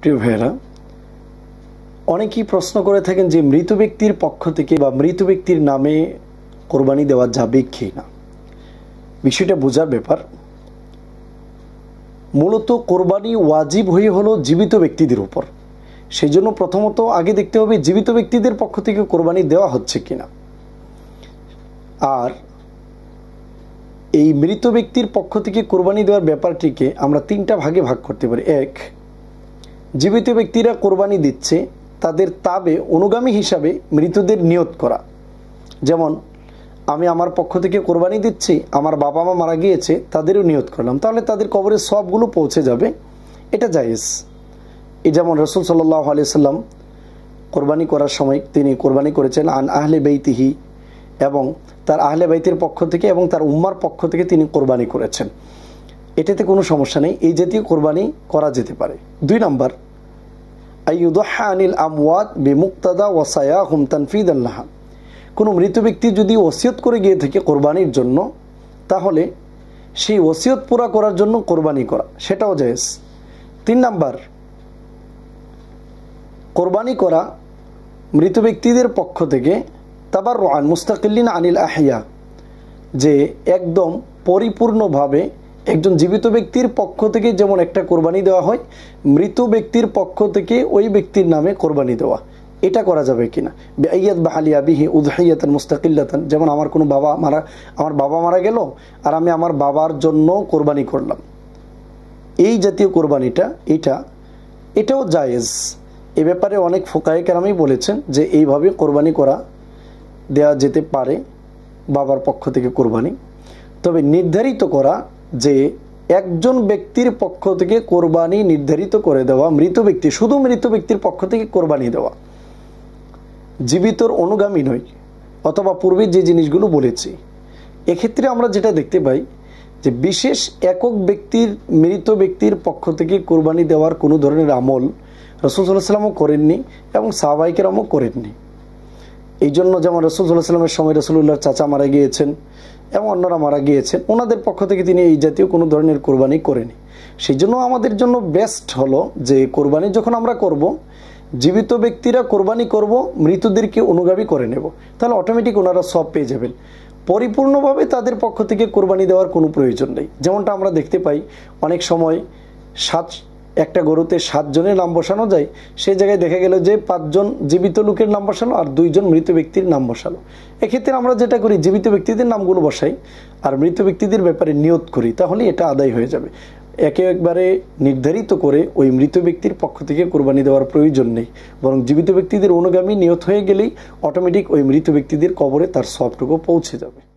প্রিয় ভাইয়েরা, অনেকেই প্রশ্ন করে থাকেন যে মৃত ব্যক্তির পক্ষ থেকে বা মৃত ব্যক্তির নামে কোরবানি দেওয়া যাবে কি না। বিষয়টা বোঝার ব্যাপার, মূলত কোরবানি ওয়াজিব হয়ে হলো জীবিত ব্যক্তিদের উপর। সেই জন্য প্রথমত আগে দেখতে হবে জীবিত ব্যক্তিদের পক্ষ থেকে কোরবানি দেওয়া হচ্ছে কিনা। আর এই মৃত ব্যক্তির পক্ষ থেকে কোরবানি দেওয়ার ব্যাপারটিকে আমরা তিনটা ভাগে ভাগ করতে পারি। এক জীবিত ব্যক্তিরা কোরবানি দিচ্ছে, তাদের তাবে অনুগামী হিসাবে মৃতদের নিয়ত করা। যেমন, আমি আমার পক্ষ থেকে কোরবানি দিচ্ছি, আমার বাবা মা মারা গিয়েছে, তাদেরও নিয়ত করলাম। তাহলে তাদের কবরে সবগুলো পৌঁছে যাবে। এটা জায়েজ। এই যেমন রসুল সাল্লাহ আলিয়াল্লাম কোরবানি করার সময় তিনি কোরবানি করেছেন আন আহলে বেইতিহি এবং তার আহলে বাইতের পক্ষ থেকে এবং তার উম্মার পক্ষ থেকে তিনি কোরবানি করেছেন। এটাতে কোনো সমস্যা নেই। এই জাতীয় কোরবানি করা যেতে পারে। দুই নম্বর আইউদহা আনিল আমওয়াত বেমুক্তাদা ওয়াসায়া হুম তানফিদ আল্লাহ কোনো মৃত ব্যক্তি যদি ওসিয়ত করে গিয়ে থাকে কোরবানির জন্য, তাহলে সেই ওসিয়ত পুরা করার জন্য কোরবানি করা, সেটাও জায়েজ। তিন নাম্বার, কোরবানি করা মৃত ব্যক্তিদের পক্ষ থেকে তাবার রোহান মুস্তাকিল্লিন আনিল আহিয়া যে একদম পরিপূর্ণভাবে একজন জীবিত ব্যক্তির পক্ষ থেকে যেমন একটা কোরবানি দেওয়া হয়, মৃত ব্যক্তির পক্ষ থেকে ওই ব্যক্তির নামে কোরবানি দেওয়া। এটা করা যাবে কিনা? বেআইয়াত বা আলিয়া বিহি উদহাইয়াতান মুস্তাকিল্লাতান। যেমন আমার কোনো বাবা মারা, আমার বাবা মারা গেল আর আমি আমার বাবার জন্য কোরবানি করলাম। এই জাতীয় কোরবানিটা, এটা, এটাও জায়েজ। এ ব্যাপারে অনেক ফোকায় কেরামই বলেছেন যে এইভাবে কোরবানি করা দেওয়া যেতে পারে বাবার পক্ষ থেকে কোরবানি। তবে নির্ধারিত করা যে একজন ব্যক্তির পক্ষ থেকে কোরবানি নির্ধারিত করে দেওয়া, মৃত ব্যক্তি, শুধু মৃত ব্যক্তির পক্ষ থেকে কোরবানি দেওয়া, জীবিতর অনুগামী নয় অথবা পূর্বে যে জিনিসগুলো বলেছি। এক্ষেত্রে আমরা যেটা দেখতে পাই যে বিশেষ একক ব্যক্তির, মৃত ব্যক্তির পক্ষ থেকে কোরবানি দেওয়ার কোনো ধরনের আমল রসুল সাল্লামও করেননি এবং সাহবাইকেরামও করেননি। এই জন্য যেমন রসুল সাল্লাহ সাল্লামের সময় রসুল্লাহর চাচা মারা গিয়েছেন এবং অন্যরা মারা গিয়েছেন। ওনাদের পক্ষ থেকে তিনি এই জাতীয় কোনো ধরনের কোরবানি করেনি। সেই জন্য আমাদের জন্য বেস্ট হলো যে কোরবানি যখন আমরা করব, জীবিত ব্যক্তিরা কোরবানি করব, মৃতদেরকে অনুগামী করে নেব। তাহলে অটোমেটিক ওনারা সব পেয়ে যাবেন। পরিপূর্ণভাবে তাদের পক্ষ থেকে কোরবানি দেওয়ার কোনো প্রয়োজন নেই। যেমনটা আমরা দেখতে পাই, অনেক সময় সাত একটা গরুতে সাতজনের নাম বসানো যায়, সেই জায়গায় দেখা গেল যে পাঁচজন জীবিত লোকের নাম বসালো আর দুইজন মৃত ব্যক্তির নাম বসালো। এক্ষেত্রে আমরা যেটা করি, জীবিত ব্যক্তিদের নামগুলো বসাই আর মৃত ব্যক্তিদের ব্যাপারে নিয়ত করি তাহলে এটা আদায় হয়ে যাবে। একে একবারে নির্ধারিত করে ওই মৃত ব্যক্তির পক্ষ থেকে কোরবানি দেওয়ার প্রয়োজন নেই, বরং জীবিত ব্যক্তিদের অনুগামী নিয়ত হয়ে গেলেই অটোমেটিক ওই মৃত ব্যক্তিদের কবরে তার সবটুকু পৌঁছে যাবে।